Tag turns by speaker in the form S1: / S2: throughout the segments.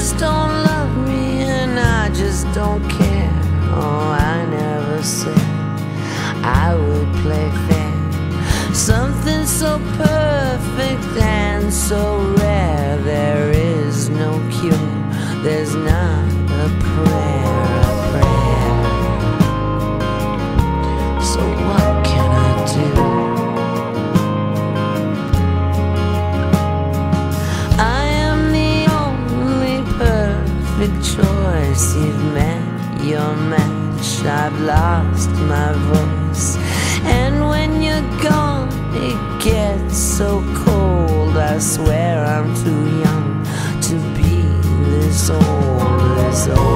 S1: just don't love me and I just don't care. Oh, I never said I would play fair. Something so perfect and so rare. There is no cure, there's not a prayer. your match. I've lost my voice. And when you're gone, it gets so cold. I swear I'm too young to be this old, this old.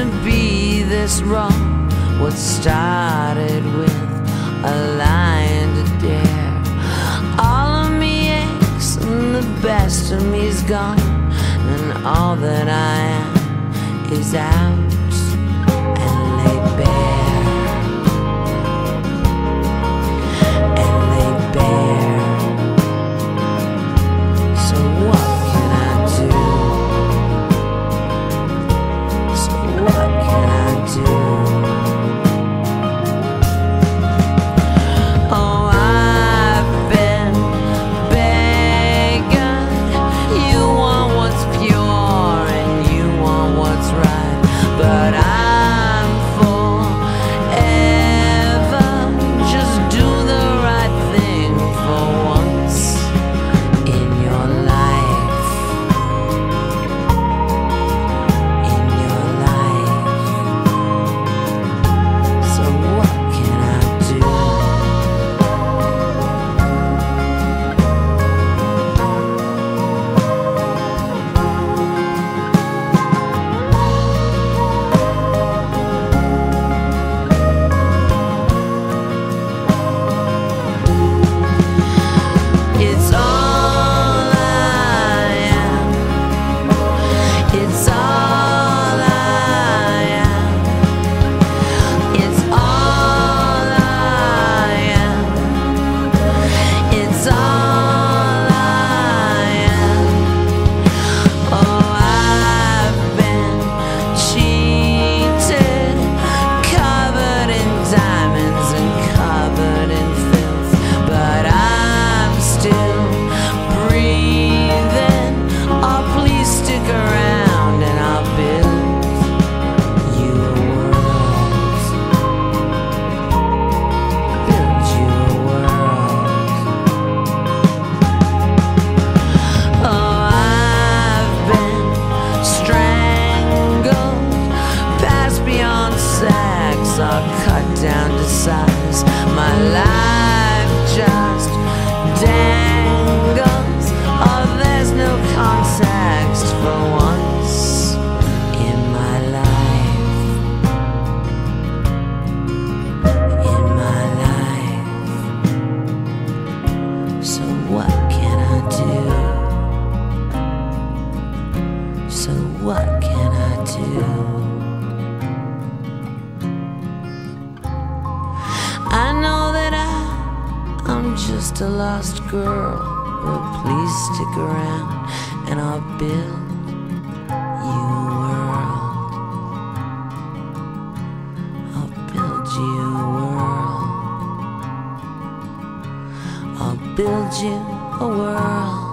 S1: shouldn't be this wrong. What started with a line to dare. All of me aches and the best of me's gone, and all that I am is out. cut down to size. My life just damn. a lost girl, but please stick around and I'll build you a world. I'll build you a world. I'll build you a world.